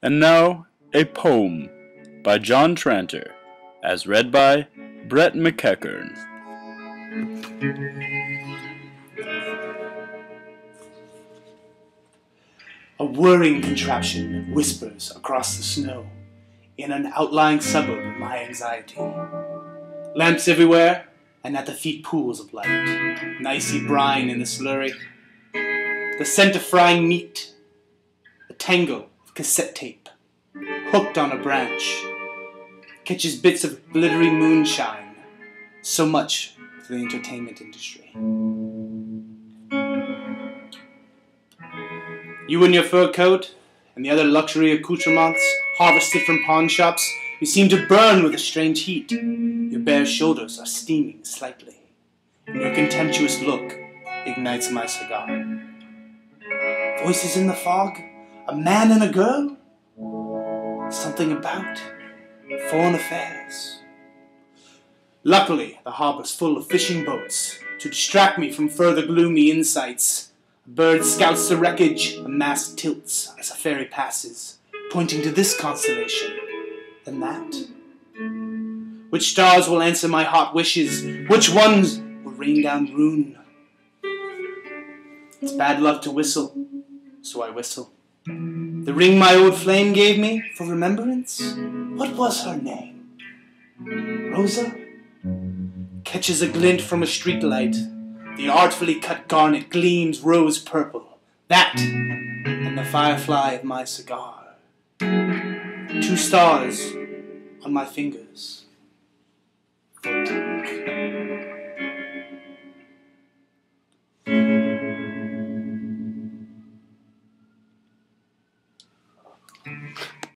And now, a poem by John Tranter, as read by Brett McEachern. A whirring contraption whispers across the snow in an outlying suburb of my anxiety. Lamps everywhere, and at the feet pools of light, an icy brine in the slurry, the scent of frying meat, a tangle cassette tape, hooked on a branch, catches bits of glittery moonshine, so much for the entertainment industry. You in your fur coat and the other luxury accoutrements harvested from pawn shops, you seem to burn with a strange heat. Your bare shoulders are steaming slightly, and your contemptuous look ignites my cigar. Voices in the fog? A man and a girl? Something about foreign affairs. Luckily, the harbor's full of fishing boats to distract me from further gloomy insights. A bird scouts the wreckage, a mast tilts as a ferry passes, pointing to this constellation, then that. Which stars will answer my hot wishes? Which ones will rain down ruin? It's bad luck to whistle, so I whistle. The ring my old flame gave me for remembrance? What was her name? Rosa? Catches a glint from a streetlight. The artfully cut garnet gleams rose purple. That and the firefly of my cigar. Two stars on my fingers. For luck.